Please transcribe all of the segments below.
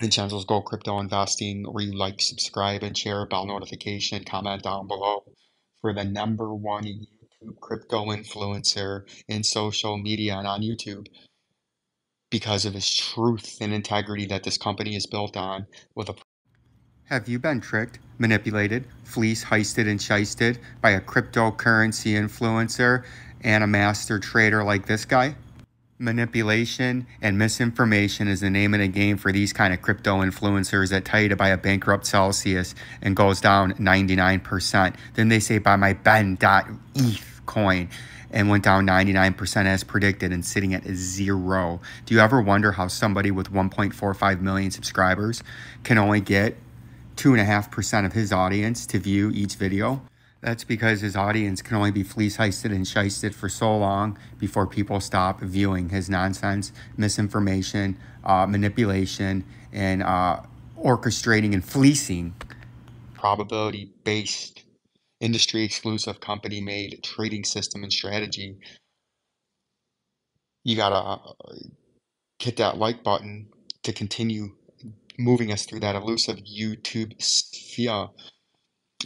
Vincenzo's Gold Crypto Investing, where you like, subscribe, and share, bell notification, comment down below for the number one YouTube crypto influencer in social media and on YouTube because of his truth and integrity that this company is built on with a have you been tricked, manipulated, fleeced, heisted, and shisted by a cryptocurrency influencer and a master trader like this guy? Manipulation and misinformation is the name of the game for these kind of crypto influencers that tell you to buy a bankrupt Celsius and goes down 99%. Then they say buy my Ben.eth coin and went down 99% as predicted and sitting at zero. Do you ever wonder how somebody with 1.45 million subscribers can only get 2.5% of his audience to view each video? That's because his audience can only be fleece heisted and shisted for so long before people stop viewing his nonsense, misinformation, uh, manipulation, and uh, orchestrating and fleecing. Probability based, industry exclusive, company made trading system and strategy. You gotta uh, hit that like button to continue moving us through that elusive YouTube sphere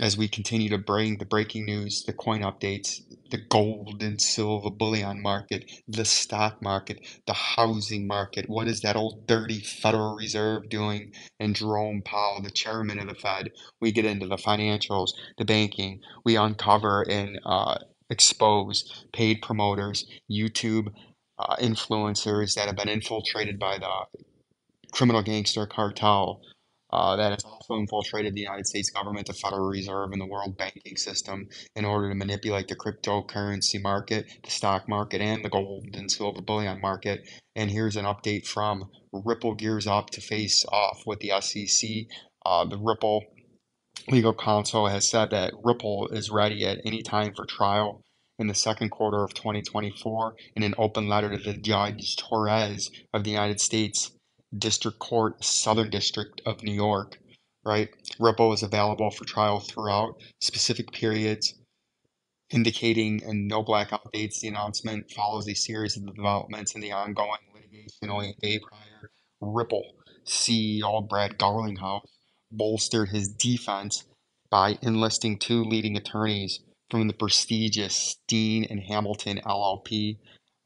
as we continue to bring the breaking news, the coin updates, the gold and silver bullion market, the stock market, the housing market. What is that old dirty Federal Reserve doing? And Jerome Powell, the chairman of the Fed. We get into the financials, the banking. We uncover and uh, expose paid promoters, YouTube uh, influencers that have been infiltrated by the criminal gangster cartel uh, that has also infiltrated the United States government, the Federal Reserve, and the world banking system in order to manipulate the cryptocurrency market, the stock market, and the gold and silver bullion market. And here's an update from Ripple gears up to face off with the SEC. Uh, the Ripple legal counsel has said that Ripple is ready at any time for trial in the second quarter of 2024 in an open letter to the Judge Torres of the United States District Court, Southern District of New York, right? Ripple is available for trial throughout specific periods, indicating and no blackout dates. The announcement follows a series of developments in the ongoing litigation only a day prior. Ripple CEO Brad Garlinghouse bolstered his defense by enlisting two leading attorneys from the prestigious Steen and Hamilton LLP,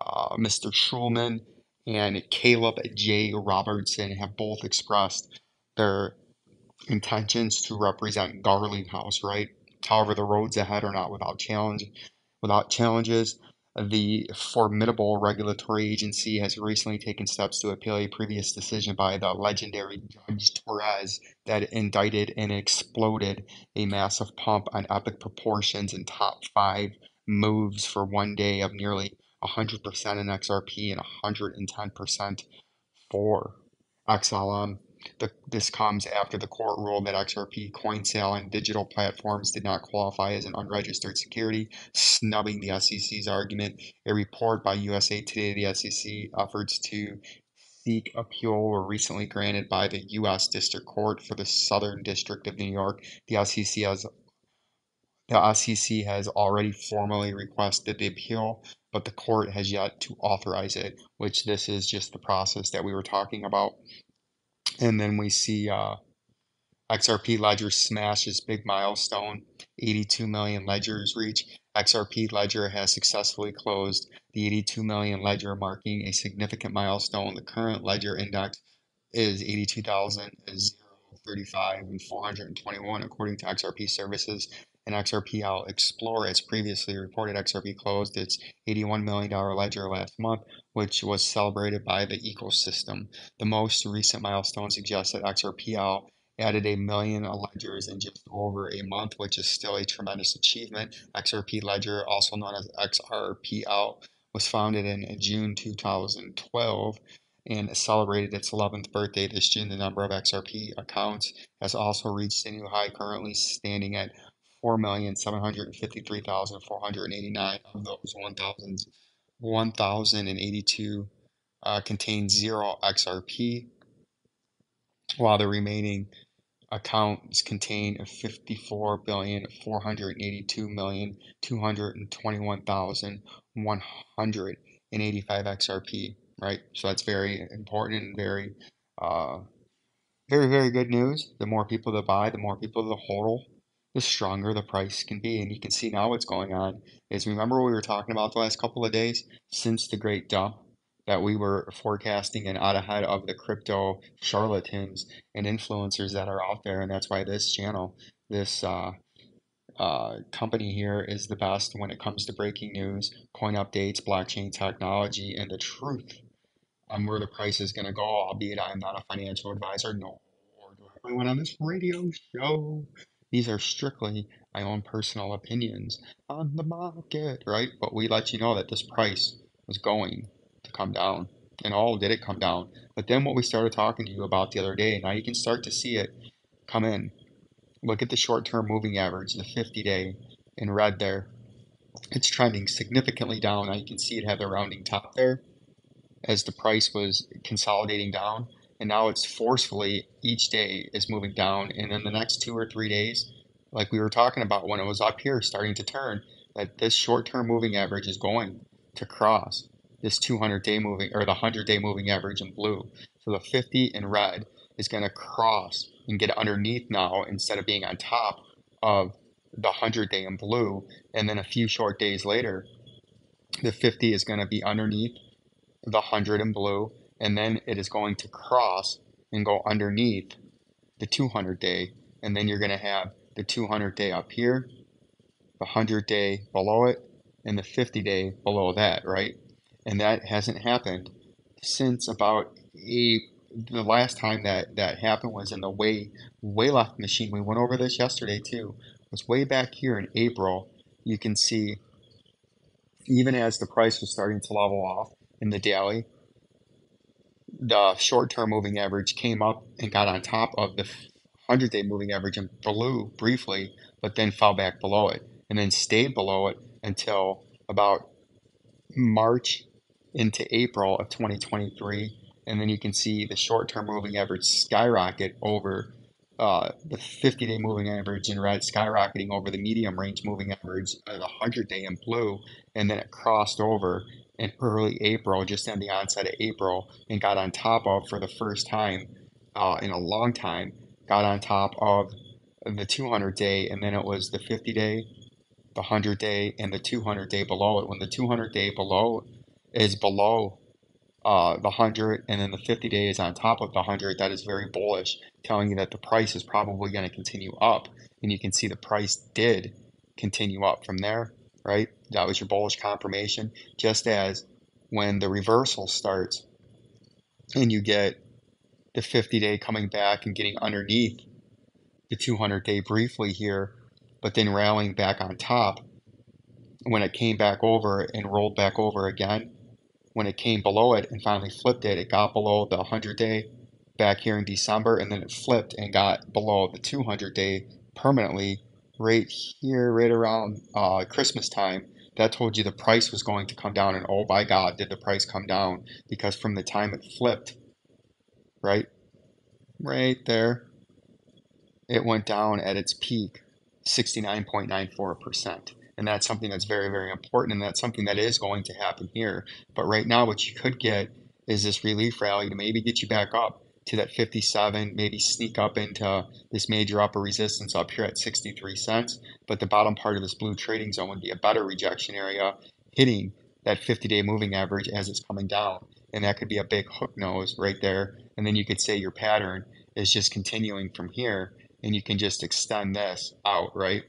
uh, Mr. Schulman and Caleb J. Robertson have both expressed their intentions to represent Garlinghouse, right? However, the roads ahead are not without challenge. Without challenges, the formidable regulatory agency has recently taken steps to appeal a previous decision by the legendary Judge Torres that indicted and exploded a massive pump on epic proportions and top five moves for one day of nearly 100% in XRP and 110% for XLM. The, this comes after the court ruled that XRP coin sale and digital platforms did not qualify as an unregistered security, snubbing the SEC's argument. A report by USA Today, the SEC efforts to seek appeal were recently granted by the U.S. District Court for the Southern District of New York. The SEC has the SEC has already formally requested the appeal but the court has yet to authorize it, which this is just the process that we were talking about. And then we see uh, XRP Ledger smashes big milestone, 82 million ledgers reach. XRP Ledger has successfully closed the 82 million ledger, marking a significant milestone. The current ledger index is 82,035 and 421, according to XRP Services and XRPL Explorer, as previously reported, XRP closed its $81 million ledger last month, which was celebrated by the ecosystem. The most recent milestone suggests that XRPL added a million ledgers in just over a month, which is still a tremendous achievement. XRP Ledger, also known as XRPL, was founded in June 2012 and celebrated its 11th birthday this June. The number of XRP accounts has also reached a new high, currently standing at 4,753,489 of those 1,000, 1,082 uh, contain zero XRP, while the remaining accounts contain 54,482,221,185 XRP, right? So that's very important and very uh, very, very good news. The more people that buy, the more people that hold, the stronger the price can be. And you can see now what's going on is remember what we were talking about the last couple of days since the great dump that we were forecasting and out ahead of the crypto charlatans and influencers that are out there. And that's why this channel, this uh, uh, company here is the best when it comes to breaking news, coin updates, blockchain technology, and the truth on where the price is going to go, albeit I'm not a financial advisor, nor do I went on this radio show. These are strictly my own personal opinions on the market, right? But we let you know that this price was going to come down. And all did it come down. But then what we started talking to you about the other day, now you can start to see it come in. Look at the short term moving average, the 50 day in red there. It's trending significantly down. Now you can see it have the rounding top there as the price was consolidating down. And now it's forcefully each day is moving down. And in the next two or three days, like we were talking about when it was up here starting to turn, that this short term moving average is going to cross this 200 day moving or the 100 day moving average in blue. So the 50 in red is going to cross and get underneath now instead of being on top of the 100 day in blue. And then a few short days later, the 50 is going to be underneath the 100 in blue. And then it is going to cross and go underneath the 200 day. And then you're going to have the 200 day up here, the 100 day below it, and the 50 day below that, right? And that hasn't happened since about a the last time that that happened was in the way way left machine. We went over this yesterday too. It was way back here in April. You can see even as the price was starting to level off in the daily, the short-term moving average came up and got on top of the 100-day moving average and blue briefly, but then fell back below it and then stayed below it until about March into April of 2023 and then you can see the short-term moving average skyrocket over uh, the 50-day moving average in red, skyrocketing over the medium range moving average, the 100-day in blue, and then it crossed over in early April, just on the onset of April, and got on top of for the first time uh, in a long time, got on top of the 200-day, and then it was the 50-day, the 100-day, and the 200-day below it. When the 200-day below is below uh, the 100 and then the 50 days on top of the 100, that is very bullish, telling you that the price is probably going to continue up. And you can see the price did continue up from there, right? That was your bullish confirmation. Just as when the reversal starts and you get the 50 day coming back and getting underneath the 200 day briefly here, but then rallying back on top when it came back over and rolled back over again when it came below it and finally flipped it, it got below the 100 day back here in December, and then it flipped and got below the 200 day permanently right here, right around uh, Christmas time. That told you the price was going to come down, and oh by God, did the price come down? Because from the time it flipped, right, right there, it went down at its peak, 69.94 percent. And that's something that's very, very important. And that's something that is going to happen here. But right now, what you could get is this relief rally to maybe get you back up to that 57, maybe sneak up into this major upper resistance up here at 63 cents. But the bottom part of this blue trading zone would be a better rejection area, hitting that 50 day moving average as it's coming down. And that could be a big hook nose right there. And then you could say your pattern is just continuing from here and you can just extend this out, right?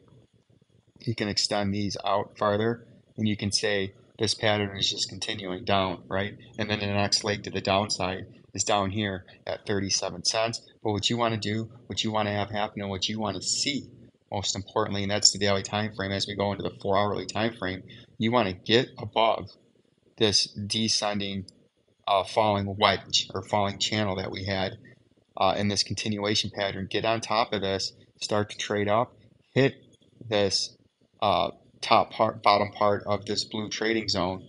you can extend these out farther and you can say this pattern is just continuing down, right? And then the next leg to the downside is down here at 37 cents. But what you want to do, what you want to have happen, and what you want to see, most importantly, and that's the daily time frame as we go into the four hourly time frame, you want to get above this descending uh, falling wedge or falling channel that we had uh, in this continuation pattern. Get on top of this, start to trade up, hit this uh, top part, bottom part of this blue trading zone.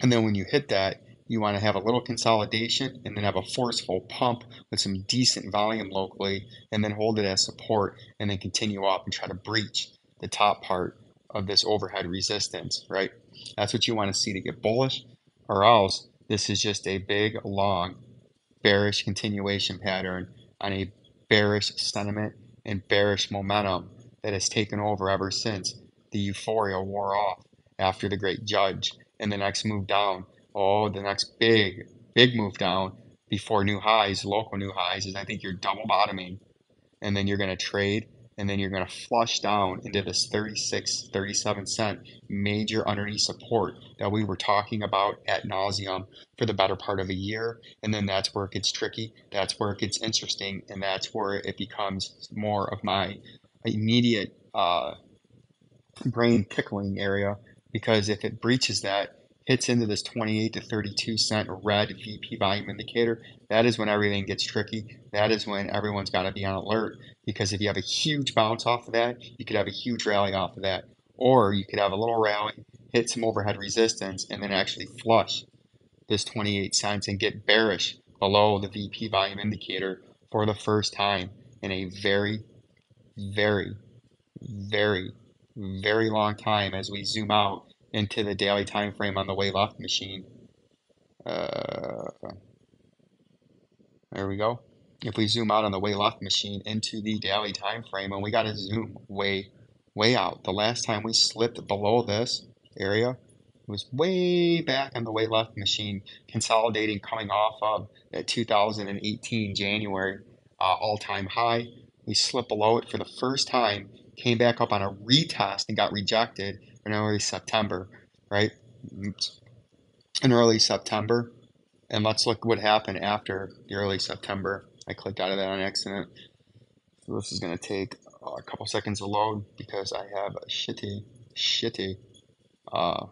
And then when you hit that, you want to have a little consolidation and then have a forceful pump with some decent volume locally and then hold it as support and then continue up and try to breach the top part of this overhead resistance, right? That's what you want to see to get bullish or else this is just a big, long, bearish continuation pattern on a bearish sentiment and bearish momentum that has taken over ever since the euphoria wore off after the great judge and the next move down. Oh, the next big, big move down before new highs, local new highs, is I think you're double bottoming. And then you're going to trade and then you're going to flush down into this 36 37 cent major underneath support that we were talking about at nauseum for the better part of a year. And then that's where it gets tricky that's where it gets interesting and that's where it becomes more of my immediate uh, brain tickling area. Because if it breaches that hits into this 28 to 32 cent red VP volume indicator, that is when everything gets tricky. That is when everyone's got to be on alert because if you have a huge bounce off of that, you could have a huge rally off of that. Or you could have a little rally, hit some overhead resistance, and then actually flush this 28 cents and get bearish below the VP volume indicator for the first time in a very, very, very, very long time as we zoom out into the daily time frame on the way left machine. Uh, there we go. If we zoom out on the way left machine into the daily time frame, and we got to zoom way, way out. The last time we slipped below this area was way back on the way left machine, consolidating coming off of that 2018 January uh, all-time high. We slipped below it for the first time, came back up on a retest and got rejected in early September, right? In early September. And let's look what happened after the early September. I clicked out of that on accident. So this is going to take a couple seconds to load because I have a shitty, shitty uh,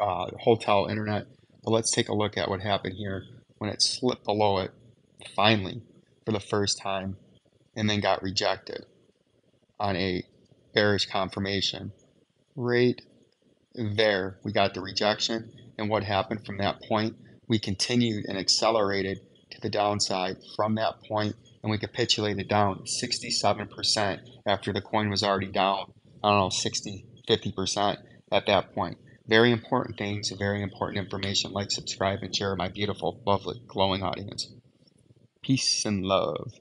uh, hotel internet. But let's take a look at what happened here when it slipped below it finally for the first time and then got rejected on a bearish confirmation. Right there, we got the rejection. And what happened from that point? We continued and accelerated to the downside from that point, and we capitulated down 67% after the coin was already down, I don't know, 60, 50% at that point. Very important things, very important information. Like, subscribe, and share my beautiful, lovely, glowing audience. Peace and love.